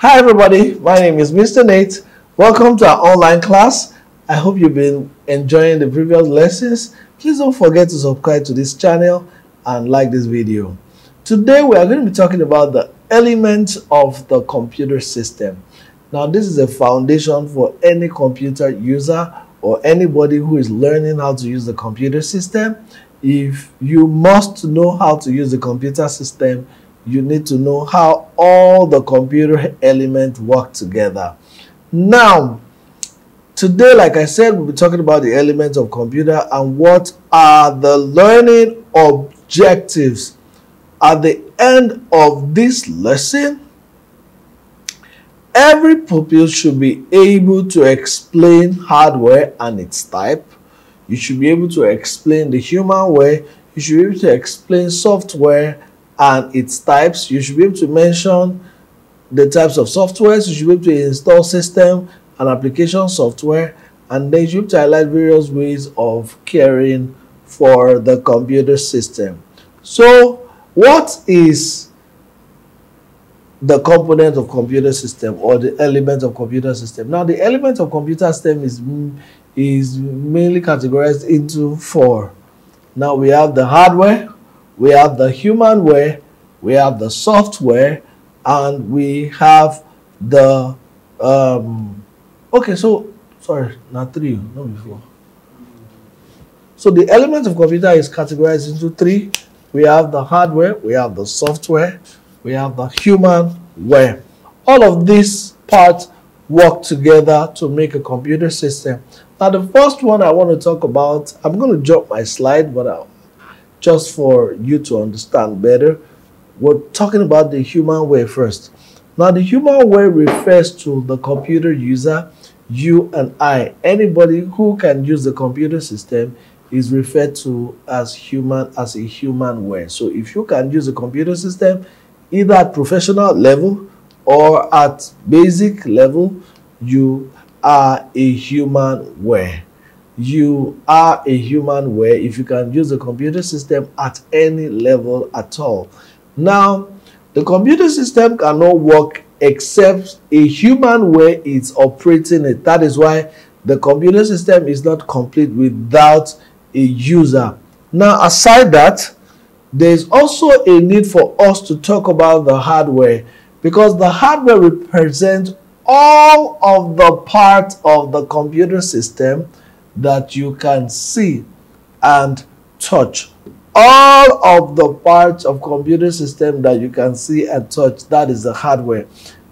Hi everybody, my name is Mr. Nate. Welcome to our online class. I hope you've been enjoying the previous lessons. Please don't forget to subscribe to this channel and like this video. Today we are going to be talking about the elements of the computer system. Now this is a foundation for any computer user or anybody who is learning how to use the computer system. If you must know how to use the computer system, you need to know how all the computer elements work together. Now, today, like I said, we'll be talking about the elements of computer and what are the learning objectives at the end of this lesson. Every pupil should be able to explain hardware and its type. You should be able to explain the humanware. You should be able to explain software and its types. You should be able to mention the types of softwares. You should be able to install system and application software. And then you should to highlight various ways of caring for the computer system. So what is the component of computer system or the element of computer system? Now the element of computer system is, is mainly categorized into four. Now we have the hardware, we have the humanware, we have the software, and we have the um okay so sorry not three not before. So the element of computer is categorized into three. We have the hardware we have the software we have the humanware all of these parts work together to make a computer system. Now the first one i want to talk about i'm going to drop my slide but I'll, just for you to understand better, we're talking about the humanware first. Now, the humanware refers to the computer user, you and I. Anybody who can use the computer system is referred to as human as a humanware. So if you can use a computer system either at professional level or at basic level, you are a humanware you are a humanware if you can use the computer system at any level at all. Now, the computer system cannot work except a humanware it's operating it. That is why the computer system is not complete without a user. Now, aside that, there is also a need for us to talk about the hardware because the hardware represents all of the parts of the computer system that you can see and touch. All of the parts of computer system that you can see and touch, that is the hardware.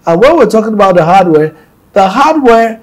And when we're talking about the hardware, the hardware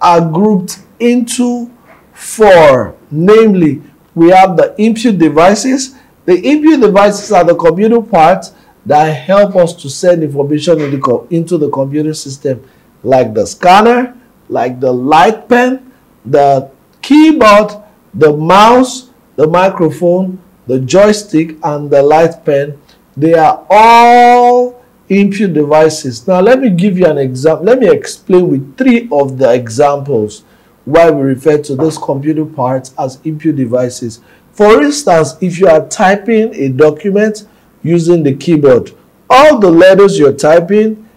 are grouped into four. Namely, we have the input devices. The input devices are the computer parts that help us to send information into the computer system, like the scanner, like the light pen, the keyboard, the mouse, the microphone, the joystick, and the light pen, they are all input devices. Now, let me give you an example. Let me explain with three of the examples why we refer to those computer parts as input devices. For instance, if you are typing a document using the keyboard, all the letters you're typing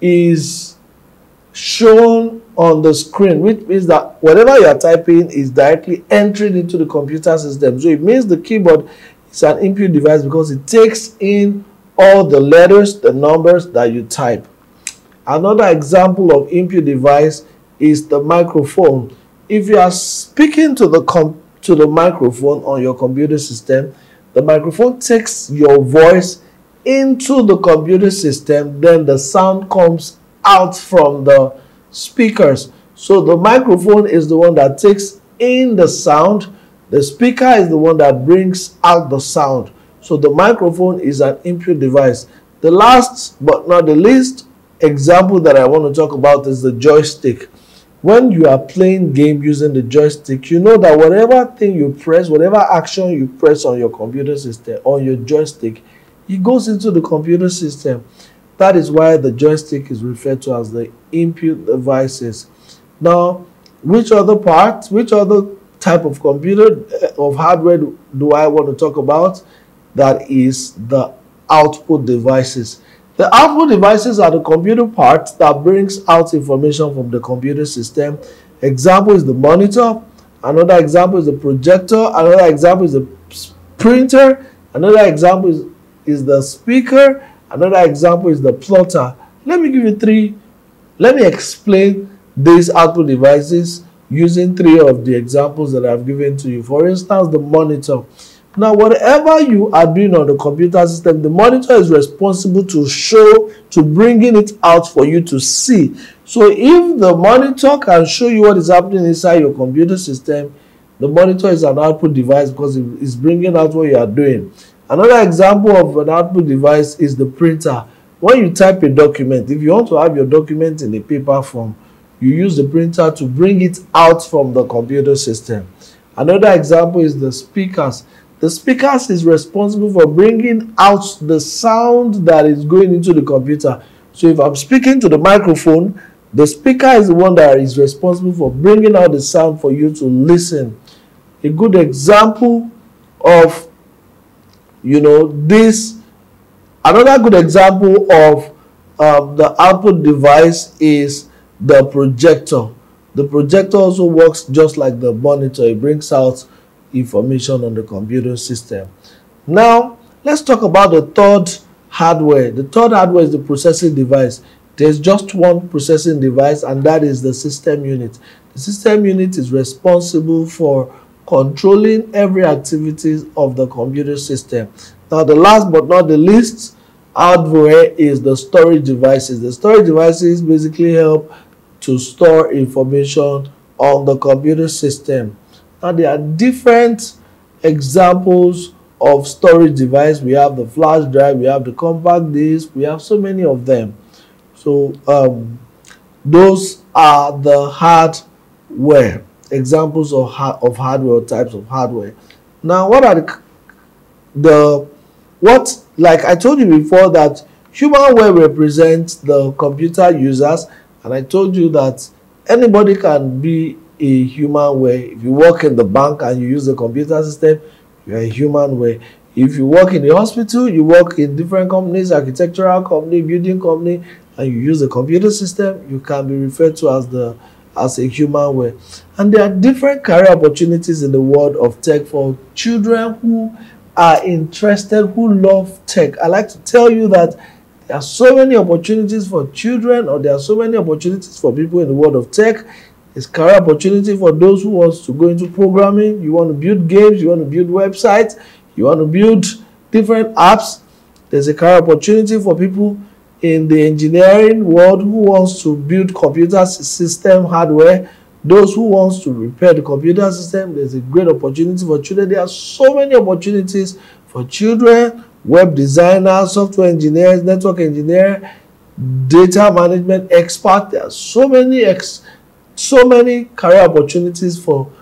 is shown on the screen, which means that whatever you are typing is directly entering into the computer system. So it means the keyboard is an input device because it takes in all the letters, the numbers that you type. Another example of input device is the microphone. If you are speaking to the to the microphone on your computer system, the microphone takes your voice into the computer system, then the sound comes out from the speakers. So the microphone is the one that takes in the sound. The speaker is the one that brings out the sound. So the microphone is an input device. The last but not the least example that I want to talk about is the joystick. When you are playing game using the joystick, you know that whatever thing you press, whatever action you press on your computer system, on your joystick, it goes into the computer system. That is why the joystick is referred to as the input devices. Now, which other part, which other type of computer, eh, of hardware do I want to talk about? That is the output devices. The output devices are the computer parts that brings out information from the computer system. Example is the monitor. Another example is the projector. Another example is the printer. Another example is, is the speaker. Another example is the plotter. Let me give you three. Let me explain these output devices using three of the examples that I've given to you. For instance, the monitor. Now, whatever you are doing on the computer system, the monitor is responsible to show, to bringing it out for you to see. So if the monitor can show you what is happening inside your computer system, the monitor is an output device because it is bringing out what you are doing. Another example of an output device is the printer. When you type a document, if you want to have your document in a paper form, you use the printer to bring it out from the computer system. Another example is the speakers. The speakers is responsible for bringing out the sound that is going into the computer. So if I'm speaking to the microphone, the speaker is the one that is responsible for bringing out the sound for you to listen. A good example of, you know, this, another good example of um, the output device is the projector. The projector also works just like the monitor. It brings out information on the computer system. Now, let's talk about the third hardware. The third hardware is the processing device. There's just one processing device and that is the system unit. The system unit is responsible for controlling every activities of the computer system. Now, the last but not the least hardware is the storage devices. The storage devices basically help to store information on the computer system. Now there are different examples of storage device. We have the flash drive, we have the compact disc, we have so many of them. So um, those are the hardware examples of, of hardware types of hardware. Now what are the, the what like I told you before that human humanware represents the computer users and I told you that anybody can be a humanware. If you work in the bank and you use the computer system, you're a humanware. If you work in the hospital, you work in different companies, architectural company, building company, and you use the computer system, you can be referred to as the as a human way. And there are different career opportunities in the world of tech for children who are interested, who love tech. I like to tell you that there are so many opportunities for children or there are so many opportunities for people in the world of tech It's career opportunity for those who wants to go into programming. You want to build games, you want to build websites, you want to build different apps. There's a career opportunity for people in the engineering world who wants to build computer system hardware. Those who wants to repair the computer system, there's a great opportunity for children. There are so many opportunities for children, web designers, software engineers, network engineer, data management expert. There are so many ex so many career opportunities for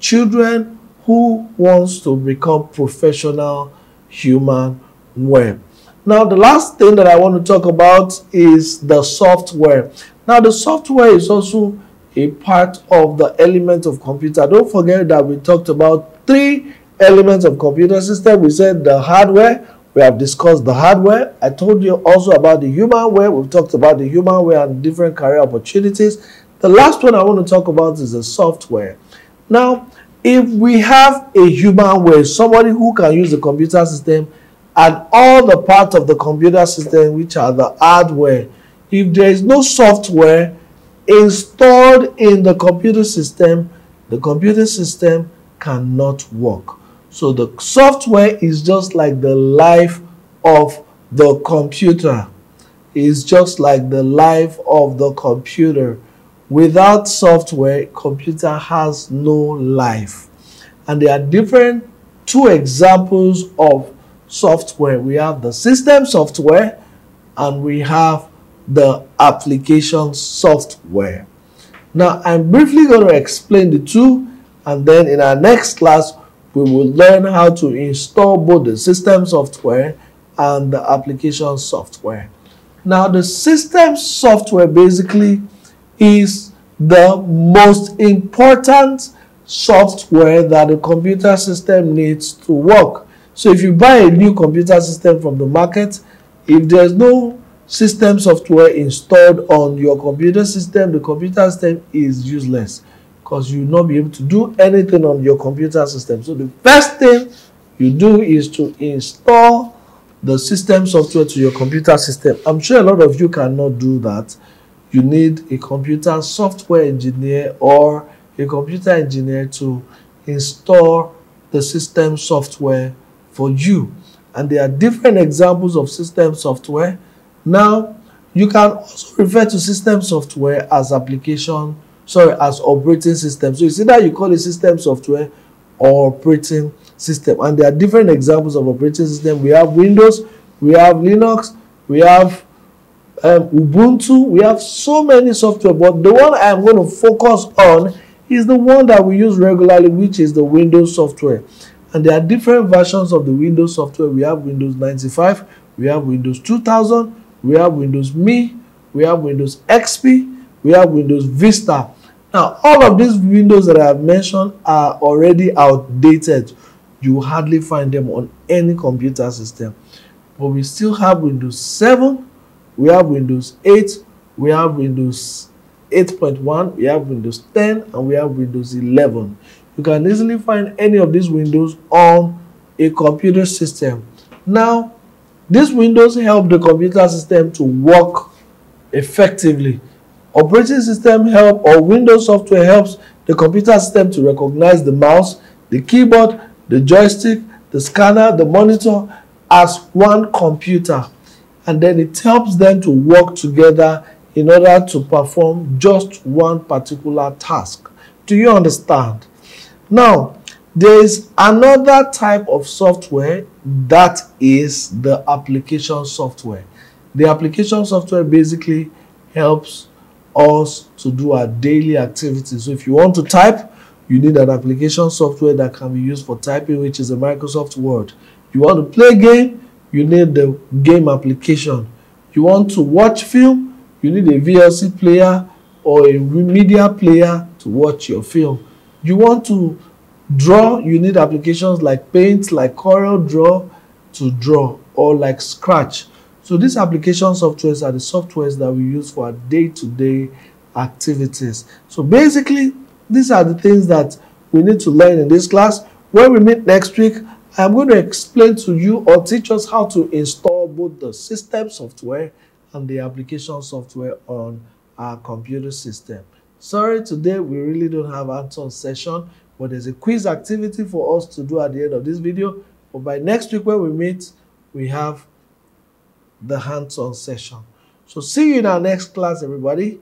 children who wants to become professional human web. Now, the last thing that I want to talk about is the software. Now, the software is also a part of the element of computer. Don't forget that we talked about three elements of computer system. We said the hardware. We have discussed the hardware. I told you also about the humanware. We've talked about the humanware and different career opportunities. The last one I want to talk about is the software. Now, if we have a humanware, somebody who can use the computer system and all the parts of the computer system, which are the hardware, if there is no software installed in the computer system, the computer system cannot work. So the software is just like the life of the computer. It's just like the life of the computer. Without software, computer has no life. And there are different two examples of software. We have the system software and we have the application software. Now, I'm briefly going to explain the two and then in our next class, we will learn how to install both the system software and the application software. Now, the system software basically is the most important software that the computer system needs to work. So if you buy a new computer system from the market, if there's no system software installed on your computer system, the computer system is useless because you will not be able to do anything on your computer system. So the first thing you do is to install the system software to your computer system. I'm sure a lot of you cannot do that. You need a computer software engineer or a computer engineer to install the system software for you. And there are different examples of system software. Now, you can also refer to system software as application, sorry, as operating system. So you see that you call it system software or operating system. And there are different examples of operating system. We have Windows, we have Linux, we have um, Ubuntu, we have so many software, but the one I'm going to focus on is the one that we use regularly, which is the Windows software. And there are different versions of the Windows software. We have Windows 95, we have Windows 2000, we have Windows Me, we have Windows XP, we have Windows Vista. Now, all of these Windows that I have mentioned are already outdated. You hardly find them on any computer system. But we still have Windows 7, we have Windows 8, we have Windows 8.1, we have Windows 10, and we have Windows 11. You can easily find any of these windows on a computer system. Now, these windows help the computer system to work effectively. Operating system help or Windows software helps the computer system to recognize the mouse, the keyboard, the joystick, the scanner, the monitor as one computer. And then it helps them to work together in order to perform just one particular task. Do you understand? Now, there is another type of software that is the application software. The application software basically helps us to do our daily activities. So if you want to type, you need an application software that can be used for typing, which is a Microsoft Word. You want to play a game, you need the game application. You want to watch film, you need a VLC player or a media player to watch your film. You want to draw, you need applications like Paint, like Corel Draw to draw, or like Scratch. So these application softwares are the softwares that we use for our day-to-day -day activities. So basically, these are the things that we need to learn in this class. When we meet next week, I'm going to explain to you or teach us how to install both the system software and the application software on our computer system. Sorry, today we really don't have hands-on session, but there's a quiz activity for us to do at the end of this video. But by next week when we meet, we have the hands-on session. So see you in our next class, everybody.